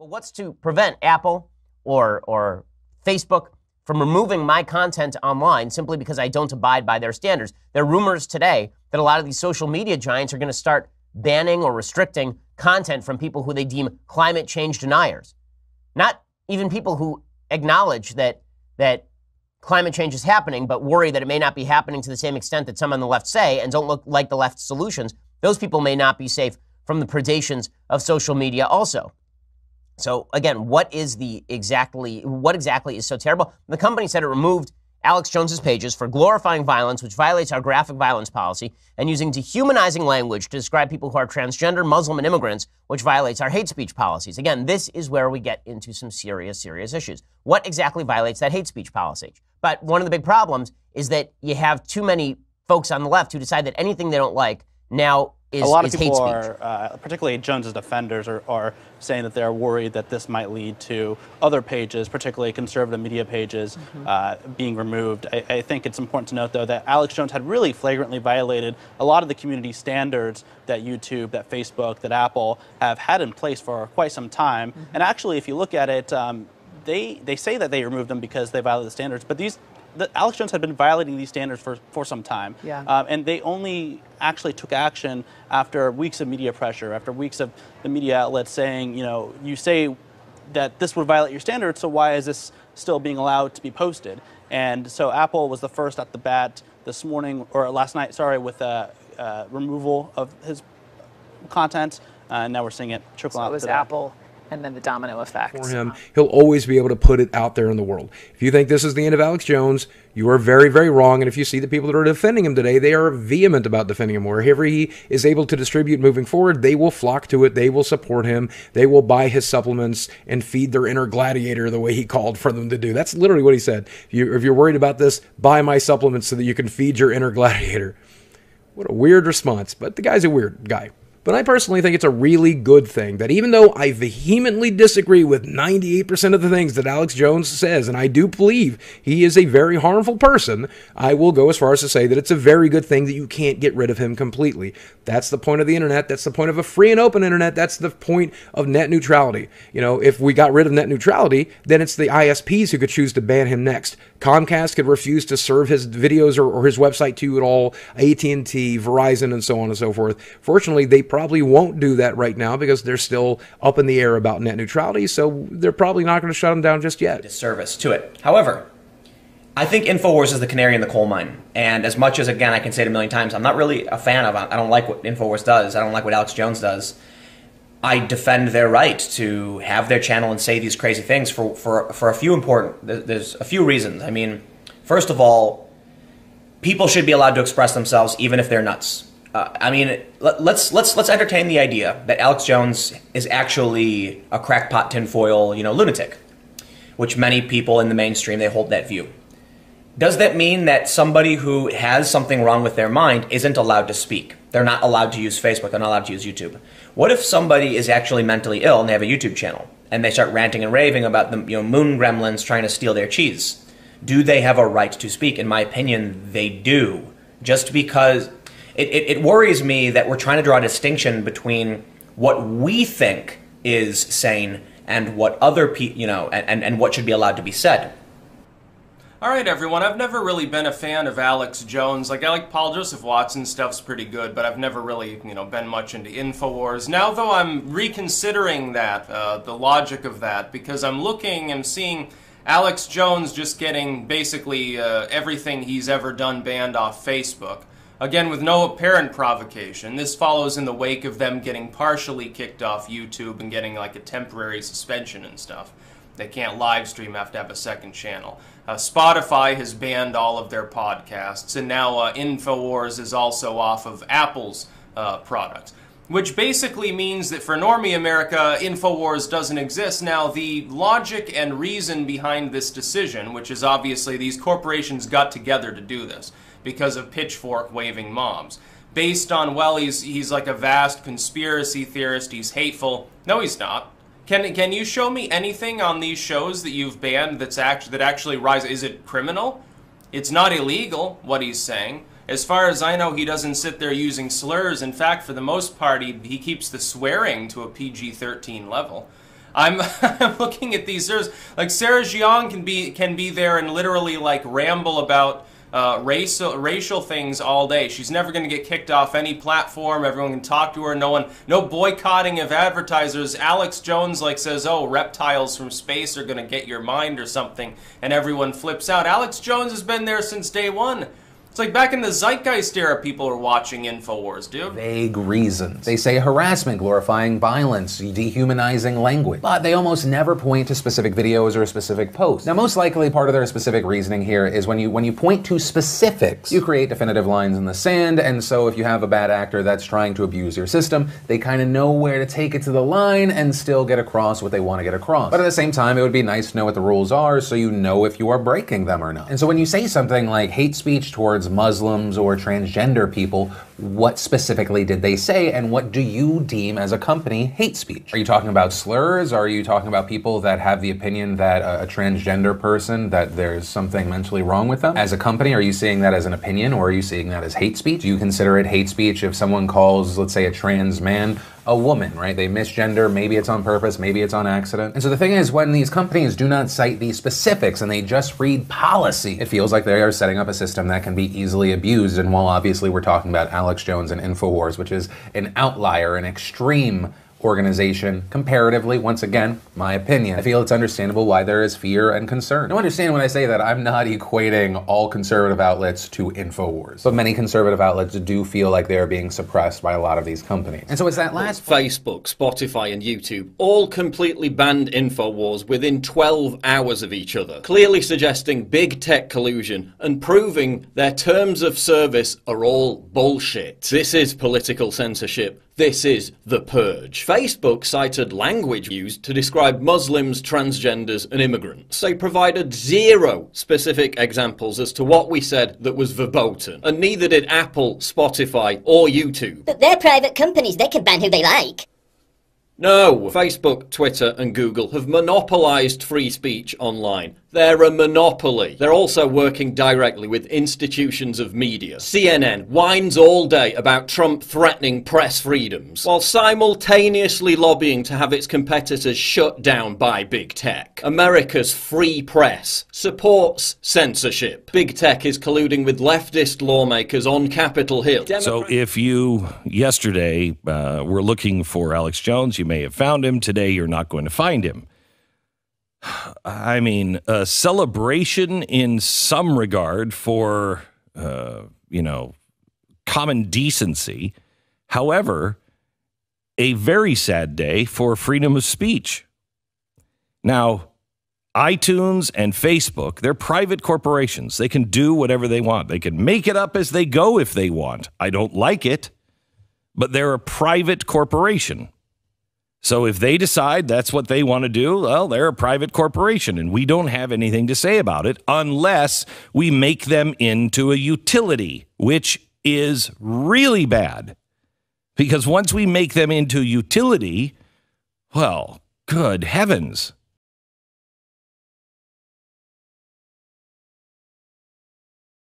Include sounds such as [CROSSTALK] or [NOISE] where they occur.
Well, what's to prevent Apple or, or Facebook from removing my content online simply because I don't abide by their standards? There are rumors today that a lot of these social media giants are going to start banning or restricting content from people who they deem climate change deniers. Not even people who acknowledge that, that climate change is happening, but worry that it may not be happening to the same extent that some on the left say and don't look like the left's solutions. Those people may not be safe from the predations of social media also. So again, what is the exactly what exactly is so terrible? The company said it removed Alex Jones's pages for glorifying violence, which violates our graphic violence policy, and using dehumanizing language to describe people who are transgender, Muslim, and immigrants, which violates our hate speech policies. Again, this is where we get into some serious, serious issues. What exactly violates that hate speech policy? But one of the big problems is that you have too many folks on the left who decide that anything they don't like now is, a lot of people are, uh, particularly Jones's defenders, are, are, saying that they're worried that this might lead to other pages, particularly conservative media pages, mm-hmm. uh, being removed. I, I, think it's important to note, though, that Alex Jones had really flagrantly violated a lot of the community standards that YouTube, that Facebook, that Apple have had in place for quite some time. Mm-hmm. And actually, if you look at it, um, they, they say that they removed them because they violated the standards, but these the, Alex Jones had been violating these standards for, for some time. Yeah. Um, and they only actually took action after weeks of media pressure, after weeks of the media outlets saying, you know, you say that this would violate your standards, so why is this still being allowed to be posted? And so Apple was the first at the bat this morning, or last night, sorry, with a uh, removal of his content. Uh, and now we're seeing it trickle so out. It was today. Apple and then the domino effect. For him, he'll always be able to put it out there in the world. If you think this is the end of Alex Jones, you are very, very wrong. And if you see the people that are defending him today, they are vehement about defending him. Wherever he is able to distribute moving forward, they will flock to it. They will support him. They will buy his supplements and feed their inner gladiator the way he called for them to do. That's literally what he said. If, you, if you're worried about this, buy my supplements so that you can feed your inner gladiator. What a weird response, but the guy's a weird guy. But I personally think it's a really good thing that even though I vehemently disagree with 98% of the things that Alex Jones says, and I do believe he is a very harmful person, I will go as far as to say that it's a very good thing that you can't get rid of him completely. That's the point of the internet. That's the point of a free and open internet. That's the point of net neutrality. You know, if we got rid of net neutrality, then it's the ISPs who could choose to ban him next. Comcast could refuse to serve his videos or, or his website to you at all. AT&T, Verizon, and so on and so forth. Fortunately, they probably won't do that right now because they're still up in the air about net neutrality, so they're probably not going to shut them down just yet. Disservice to it. However, I think InfoWars is the canary in the coal mine. And as much as, again, I can say it a million times, I'm not really a fan of I don't like what InfoWars does. I don't like what Alex Jones does. I defend their right to have their channel and say these crazy things for, for, for a few important, there's a few reasons. I mean, first of all, people should be allowed to express themselves even if they're nuts. Uh, I mean, let, let's let's let's entertain the idea that Alex Jones is actually a crackpot tinfoil, you know, lunatic, which many people in the mainstream they hold that view. Does that mean that somebody who has something wrong with their mind isn't allowed to speak? They're not allowed to use Facebook. They're not allowed to use YouTube. What if somebody is actually mentally ill and they have a YouTube channel and they start ranting and raving about the you know moon gremlins trying to steal their cheese? Do they have a right to speak? In my opinion, they do. Just because it, it, it worries me that we're trying to draw a distinction between what we think is sane and what other people, you know, and, and what should be allowed to be said. Alright everyone, I've never really been a fan of Alex Jones. Like, I like Paul Joseph Watson stuff's pretty good, but I've never really, you know, been much into InfoWars. Now, though, I'm reconsidering that, uh, the logic of that, because I'm looking and seeing Alex Jones just getting basically uh, everything he's ever done banned off Facebook. Again, with no apparent provocation. This follows in the wake of them getting partially kicked off YouTube and getting like a temporary suspension and stuff. They can't live stream, have to have a second channel. Uh, Spotify has banned all of their podcasts, and now uh, InfoWars is also off of Apple's uh, product. Which basically means that for Normie America, InfoWars doesn't exist. Now, the logic and reason behind this decision, which is obviously these corporations got together to do this because of pitchfork waving mobs. Based on, well, he's, he's like a vast conspiracy theorist, he's hateful. No, he's not. Can, can you show me anything on these shows that you've banned that's act, that actually rise? Is it criminal? It's not illegal, what he's saying. As far as I know, he doesn't sit there using slurs. In fact, for the most part, he, he keeps the swearing to a PG 13 level. I'm, [LAUGHS] I'm looking at these. There's like Sarah Jeong can be can be there and literally like ramble about uh, racial racial things all day. She's never going to get kicked off any platform. Everyone can talk to her. No one, no boycotting of advertisers. Alex Jones like says, "Oh, reptiles from space are going to get your mind or something," and everyone flips out. Alex Jones has been there since day one. It's like back in the Zeitgeist era, people are watching Infowars, dude. vague reasons. They say harassment, glorifying violence, dehumanizing language, but they almost never point to specific videos or a specific post. Now, most likely, part of their specific reasoning here is when you when you point to specifics, you create definitive lines in the sand, and so if you have a bad actor that's trying to abuse your system, they kind of know where to take it to the line and still get across what they want to get across. But at the same time, it would be nice to know what the rules are so you know if you are breaking them or not. And so when you say something like hate speech towards Muslims or transgender people, what specifically did they say and what do you deem as a company hate speech? Are you talking about slurs? Are you talking about people that have the opinion that a, a transgender person that there's something mentally wrong with them? As a company, are you seeing that as an opinion or are you seeing that as hate speech? Do you consider it hate speech if someone calls, let's say, a trans man a woman, right? They misgender, maybe it's on purpose, maybe it's on accident. And so the thing is, when these companies do not cite these specifics and they just read policy, it feels like they are setting up a system that can be easily abused. And while obviously we're talking about Alex Jones and InfoWars, which is an outlier, an extreme organization comparatively once again my opinion i feel it's understandable why there is fear and concern now understand when i say that i'm not equating all conservative outlets to infowars but many conservative outlets do feel like they are being suppressed by a lot of these companies and so it's that last Facebook, Spotify, and YouTube all completely banned InfoWars within 12 hours of each other, clearly suggesting big tech collusion and proving their terms of service are all bullshit. This is political censorship. This is the purge. Facebook cited language used to describe Muslims, transgenders, and immigrants. They provided zero specific examples as to what we said that was verboten, and neither did Apple, Spotify, or YouTube. But they're private companies. They can ban who they like. No, Facebook, Twitter, and Google have monopolized free speech online. They're a monopoly. They're also working directly with institutions of media. CNN whines all day about Trump threatening press freedoms, while simultaneously lobbying to have its competitors shut down by big tech. America's free press supports censorship. Big tech is colluding with leftist lawmakers on Capitol Hill. So if you yesterday uh, were looking for Alex Jones, you may have found him. Today, you're not going to find him. I mean, a celebration in some regard for, uh, you know, common decency. However, a very sad day for freedom of speech. Now, iTunes and Facebook, they're private corporations. They can do whatever they want. They can make it up as they go if they want. I don't like it, but they're a private corporation. So if they decide that's what they want to do, well, they're a private corporation and we don't have anything to say about it unless we make them into a utility, which is really bad. Because once we make them into utility, well, good heavens.